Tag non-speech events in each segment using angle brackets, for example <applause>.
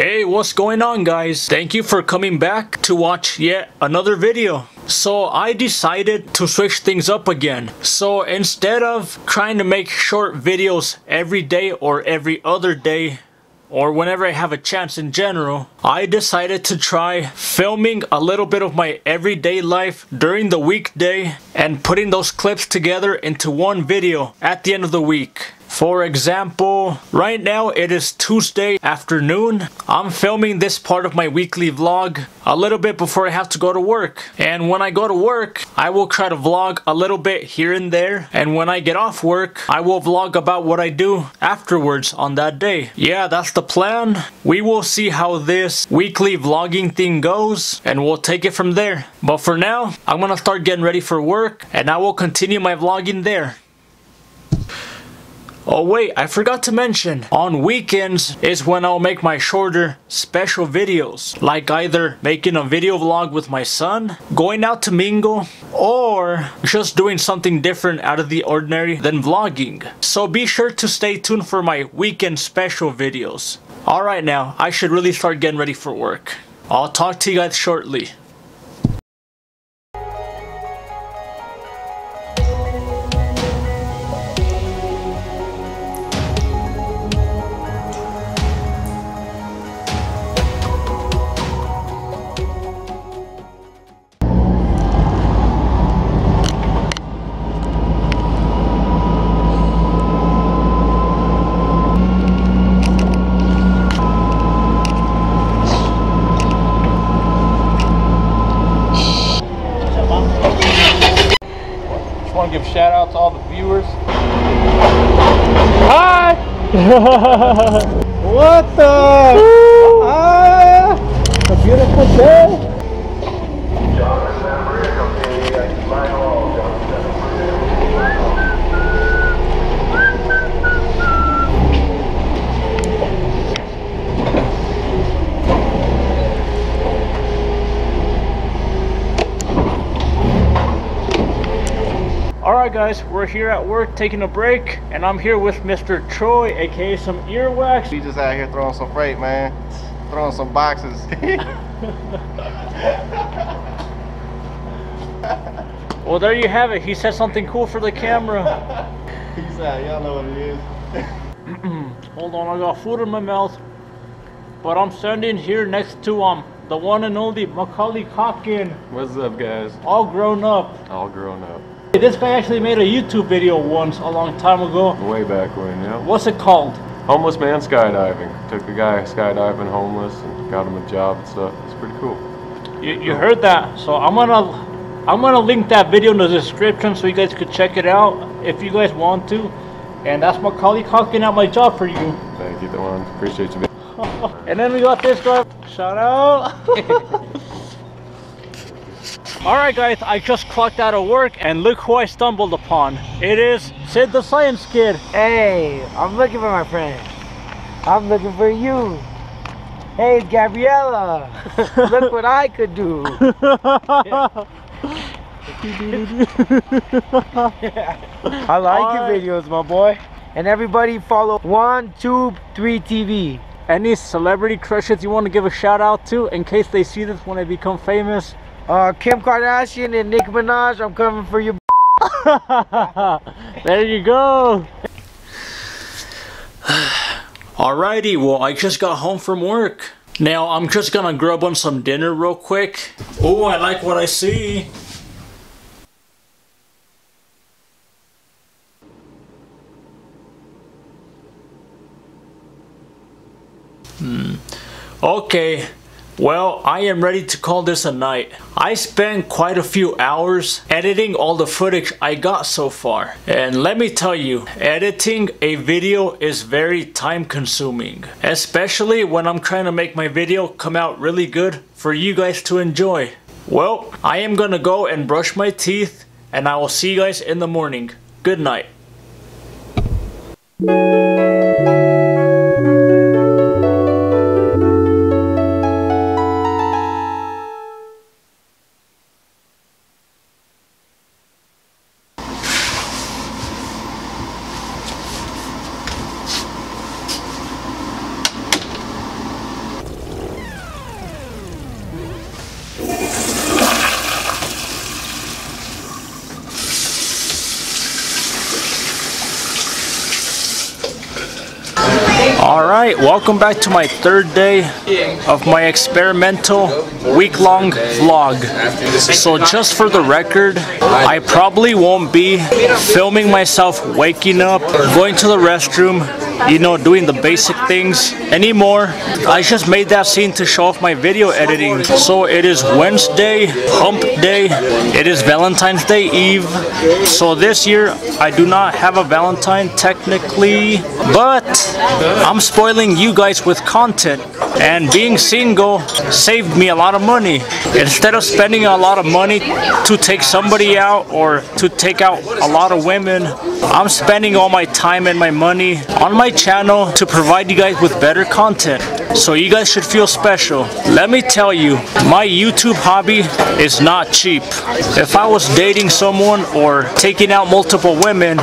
Hey, what's going on guys? Thank you for coming back to watch yet another video. So I decided to switch things up again. So instead of trying to make short videos every day or every other day, or whenever I have a chance in general, I decided to try filming a little bit of my everyday life during the weekday and putting those clips together into one video at the end of the week. For example, right now it is Tuesday afternoon. I'm filming this part of my weekly vlog a little bit before I have to go to work. And when I go to work, I will try to vlog a little bit here and there. And when I get off work, I will vlog about what I do afterwards on that day. Yeah, that's the plan. We will see how this weekly vlogging thing goes and we'll take it from there. But for now, I'm gonna start getting ready for work and I will continue my vlogging there. Oh wait, I forgot to mention, on weekends is when I'll make my shorter special videos, like either making a video vlog with my son, going out to mingle, or just doing something different out of the ordinary than vlogging. So be sure to stay tuned for my weekend special videos. Alright now, I should really start getting ready for work. I'll talk to you guys shortly. What the? Ah, a beautiful day. Alright guys, we're here at work taking a break and I'm here with Mr. Troy aka some earwax. We just out here throwing some freight, man. Throwing some boxes. <laughs> Well there you have it, he said something cool for the camera. <laughs> Peace out. Y'all know what it is. <clears throat> Hold on, I got food in my mouth. But I'm standing here next to um the one and only Macaulay Culkin, What's up, guys? all grown up. All grown up. This guy actually made a YouTube video once a long time ago. Way back when, yeah. What's it called? Homeless man skydiving. Took the guy skydiving homeless and got him a job and stuff. It's pretty cool. You, you heard that, so I'm gonna I'm gonna link that video in the description so you guys could check it out if you guys want to. And that's my colleague Culkin at my job for you. Thank you, Dewan. Appreciate you. <laughs> And then we got this guy. Shout out. <laughs> Alright guys, I just clocked out of work and look who I stumbled upon. It is Sid the Science Kid. Hey, I'm looking for my friend. I'm looking for you. Hey, Gabriella. <laughs> Look what I could do. <laughs> I like your videos, my boy. And everybody follow one, two, three TV. Any celebrity crushes you want to give a shout out to in case they see this when I become famous? Uh, Kim Kardashian and Nicki Minaj, I'm coming for you. <laughs> there you go. Alrighty, well, I just got home from work. Now, I'm just gonna grub on some dinner real quick. Oh, I like what I see. Hmm. Okay, well, I am ready to call this a night. I spent quite a few hours editing all the footage I got so far. And let me tell you, editing a video is very time consuming. Especially when I'm trying to make my video come out really good for you guys to enjoy. Well, I am gonna go and brush my teeth and I will see you guys in the morning. Good night. Welcome back to my third day of my experimental week-long vlog. So just for the record, I probably won't be filming myself waking up, going to the restroom, you know, doing the basic things anymore. I just made that scene to show off my video editing. So it is Wednesday, hump day, it is Valentine's Day Eve. So this year, I do not have a Valentine technically, but I'm spoiling you guys with content. And being single saved me a lot of money. Instead of spending a lot of money to take somebody out or to take out a lot of women, I'm spending all my time and my money on my channel to provide you guys with better content. So you guys should feel special. Let me tell you, my YouTube hobby is not cheap. If I was dating someone or taking out multiple women,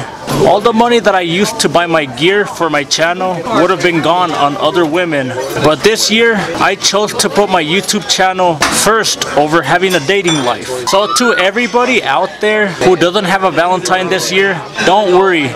all the money that I used to buy my gear for my channel would have been gone on other women. But this year, I chose to put my YouTube channel first over having a dating life. So to everybody out there who doesn't have a Valentine this year, don't worry.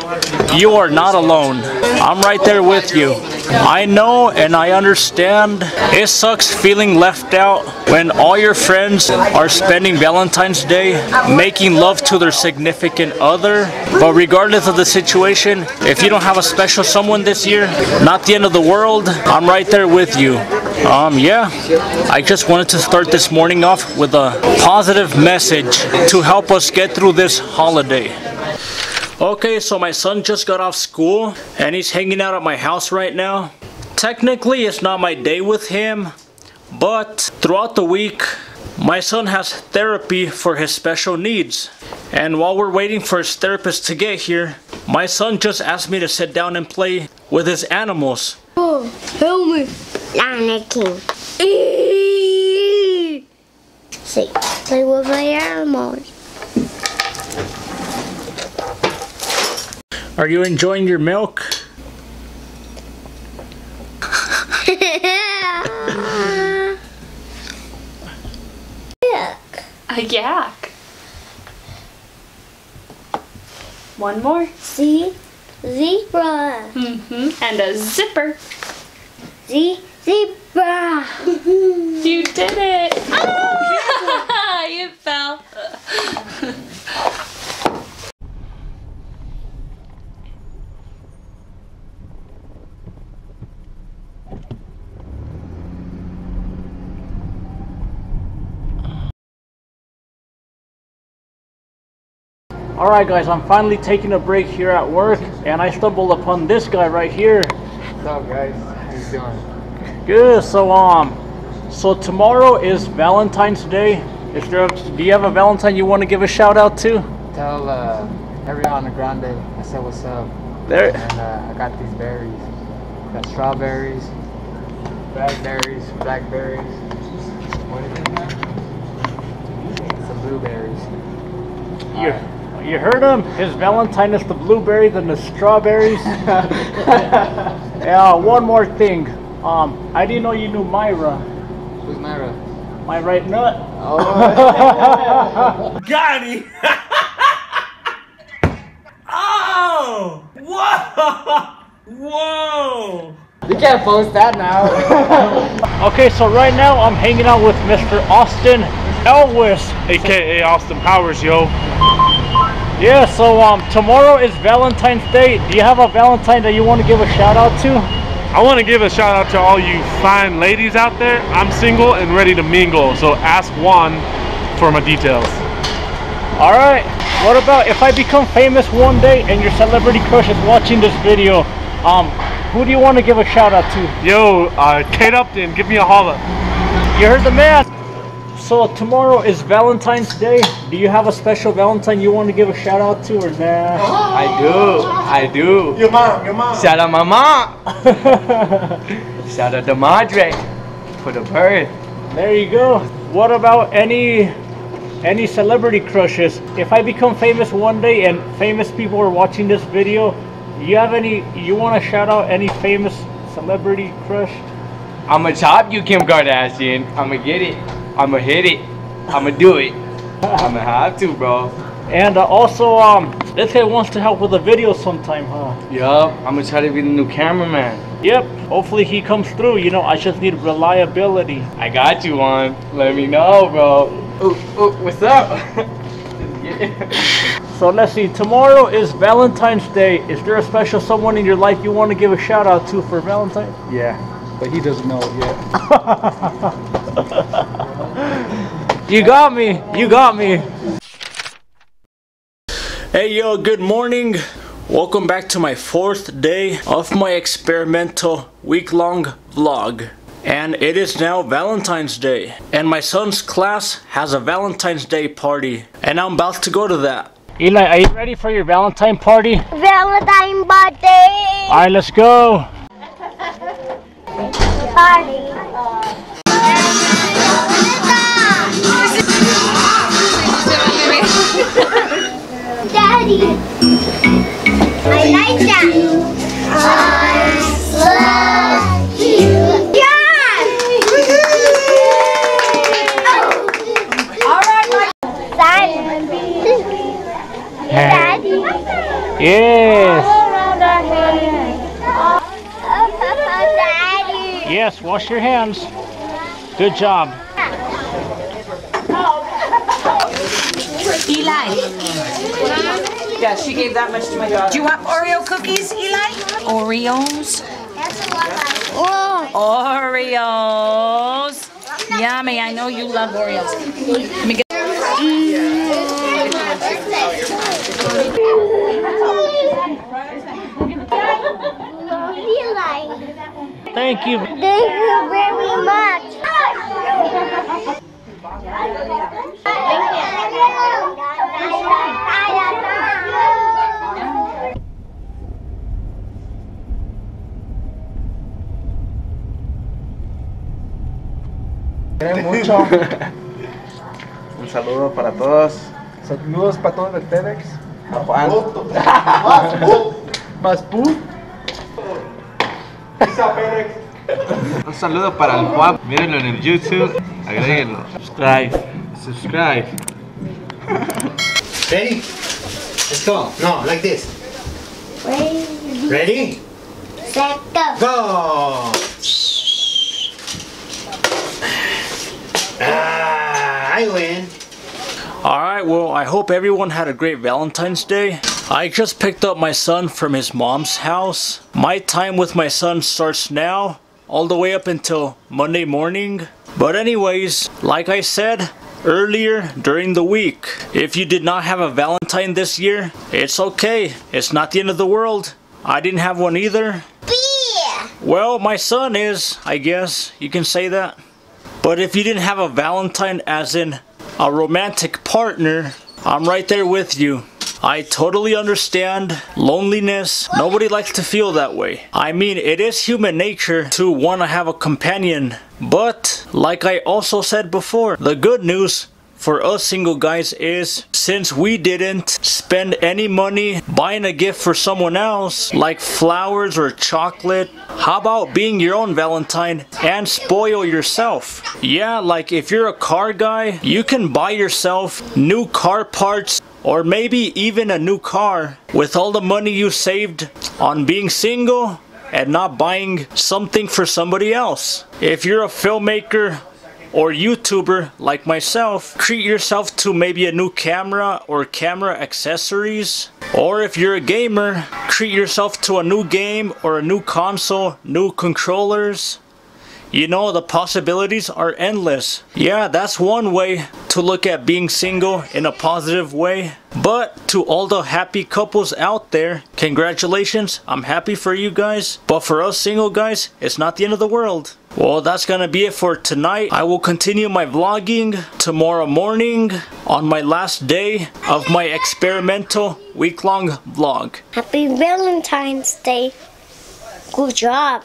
You are not alone. I'm right there with you. I know and I understand it sucks feeling left out when all your friends are spending Valentine's Day making love to their significant other. But regardless of the situation, if you don't have a special someone this year, not the end of the world, I'm right there with you. Um, yeah, I just wanted to start this morning off with a positive message to help us get through this holiday. Okay, so my son just got off school and he's hanging out at my house right now. Technically, it's not my day with him, but throughout the week, my son has therapy for his special needs. And while we're waiting for his therapist to get here, my son just asked me to sit down and play with his animals. Oh, help me. Lion King. See, play with my animals. Are you enjoying your milk? <laughs> A yak. One more. See, zebra. Mm-hmm. And a zipper. Z, zebra. <laughs> You did it. Ah! it fell. Alright guys, I'm finally taking a break here at work and I stumbled upon this guy right here. What's up, guys? How you doing? Good, so um, so tomorrow is Valentine's Day. Is there, do you have a Valentine you want to give a shout out to? Tell uh, Ariana Grande I said what's up. There, And uh, I got these berries. Got strawberries, raspberries, blackberries. What is it? Some blueberries. you, you heard him? His Valentine is the blueberries and the strawberries. <laughs> yeah, one more thing. Um, I didn't know you knew Myra. Who's Myra? My right nut. Oh, <laughs> Got him! <laughs> oh! Whoa! Whoa! you can't post that now. Okay, so right now I'm hanging out with Mr. Austin Elwes. aka Austin Powers, yo. Yeah, so um, tomorrow is Valentine's Day. Do you have a Valentine that you want to give a shout out to? I want to give a shout out to all you fine ladies out there. I'm single and ready to mingle, so ask Juan for my details. All right. What about if I become famous one day and your celebrity crush is watching this video? Um, who do you want to give a shout out to? Yo, uh, Kate Upton, give me a holla. You heard the man. So tomorrow is Valentine's Day. Do you have a special Valentine you want to give a shout out to, or nah? I do. I do. Your mom, your mom. Shout out my mom. <laughs> Shout out to Madre for the birth. There you go. What about any any celebrity crushes? If I become famous one day and famous people are watching this video, you have any you want to shout out any famous celebrity crush? I'ma chop you, Kim Kardashian. I'ma get it. I'ma hit it. I'ma do it. I'ma have to, bro. And uh, also, um, this guy wants to help with a video sometime, huh? Yup, I'm gonna try to be the new cameraman. Yep. Hopefully he comes through. You know, I just need reliability. I got you Juan. Let me know, bro. Ooh, ooh, what's up? <laughs> So let's see. Tomorrow is Valentine's Day. Is there a special someone in your life you want to give a shout out to for Valentine's? Yeah, but he doesn't know it yet. <laughs> You got me. You got me. Hey yo, good morning. Welcome back to my fourth day of my experimental week-long vlog. And it is now Valentine's Day. And my son's class has a Valentine's Day party. And I'm about to go to that. Eli, are you ready for your Valentine party? Valentine party! Alright, let's go. party. Daddy, I like that. I love you. Yes! All right, Daddy. Yes. Daddy. Yes, wash your hands. Good job. Eli. Yeah, she gave that much to my daughter. Do you want Oreo cookies, Eli? Oreos. Oh. Oreos. Yummy. I know you love Oreos. Let me get Thank you. Thank you very much. Quieren mucho. <laughs> Un saludo para todos. Saludos para todos de TEDx. A Juan. Más pu. Un saludo para el Juan. Mírenlo en el YouTube. Agréguenlo. Subscribe. Subscribe. Ready? Let's go. No, like this. Ready? Set go. Go! I win. Alright, well, I hope everyone had a great Valentine's Day. I just picked up my son from his mom's house. My time with my son starts now, all the way up until Monday morning. But anyways, like I said earlier during the week, if you did not have a Valentine this year, it's okay. It's not the end of the world. I didn't have one either. Well, my son is, I guess. You can say that. But if you didn't have a Valentine as in a romantic partner, I'm right there with you. I totally understand loneliness. Nobody likes to feel that way. I mean, it is human nature to want to have a companion. But, like I also said before, the good news for us single guys is since we didn't spend any money buying a gift for someone else, like flowers or chocolate, how about being your own Valentine and spoil yourself? Yeah, like if you're a car guy, you can buy yourself new car parts or maybe even a new car with all the money you saved on being single and not buying something for somebody else. If you're a filmmaker or YouTuber like myself, treat yourself to maybe a new camera or camera accessories. Or if you're a gamer, treat yourself to a new game or a new console, new controllers. You know, the possibilities are endless. Yeah, that's one way to look at being single in a positive way. But to all the happy couples out there, congratulations. I'm happy for you guys. But for us single guys, it's not the end of the world. Well, that's gonna be it for tonight. I will continue my vlogging tomorrow morning on my last day of my experimental week-long vlog. Happy Valentine's Day. Good job.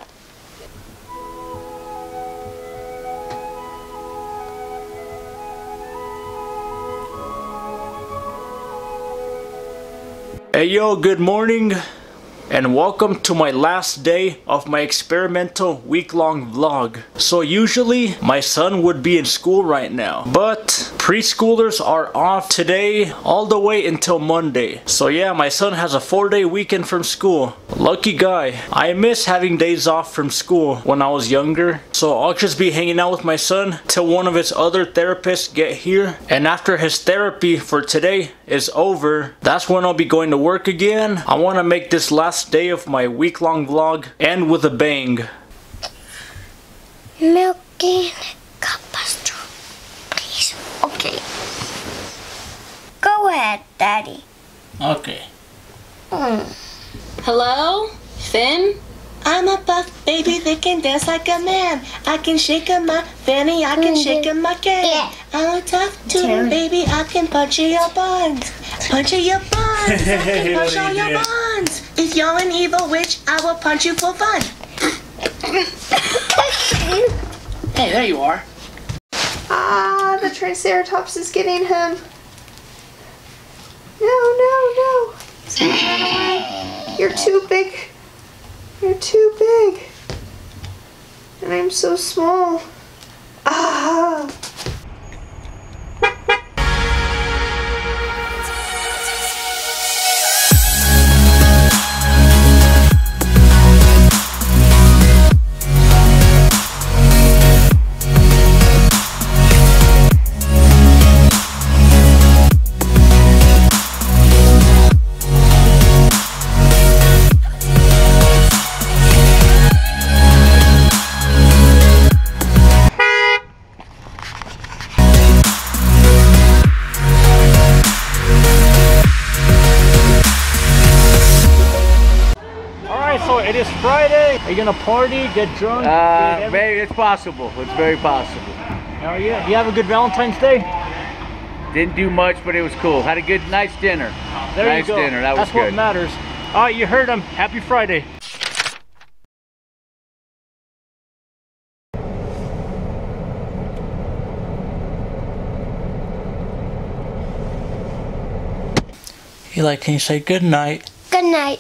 Hey yo, good morning. And welcome to my last day of my experimental week-long vlog. So usually my son would be in school right now, but preschoolers are off today all the way until Monday. So yeah, my son has a four-day weekend from school. Lucky guy. I miss having days off from school when I was younger, so I'll just be hanging out with my son till one of his other therapists get here, and after his therapy for today is over, that's when I'll be going to work again. I want to make this last day of my week-long vlog end with a bang. Milk in cup pastry, please. Okay. Go ahead, Daddy. Okay. Hmm. Hello? Finn? I'm a buff baby that can dance like a man. I can shake a my fanny, I can mm-hmm. shake a my can. I'm a tough tutor baby, I can punch in your buns. Punch in your buns, I can <laughs> punch all your buns. If you're an evil witch, I will punch you for fun. Hey, there you are. Ah, the Triceratops is getting him. No, no, no. Stay run away. You're too big. You're too big. And I'm so small. Ah. Are you gonna party, get drunk? Uh, get very, it's possible. It's very possible. Hell yeah. You have a good Valentine's Day? Didn't do much, but it was cool. Had a good, nice dinner. There nice you go. dinner. That was good. That's what matters. Alright, you heard him. Happy Friday. Eli, can you say good night? Good night.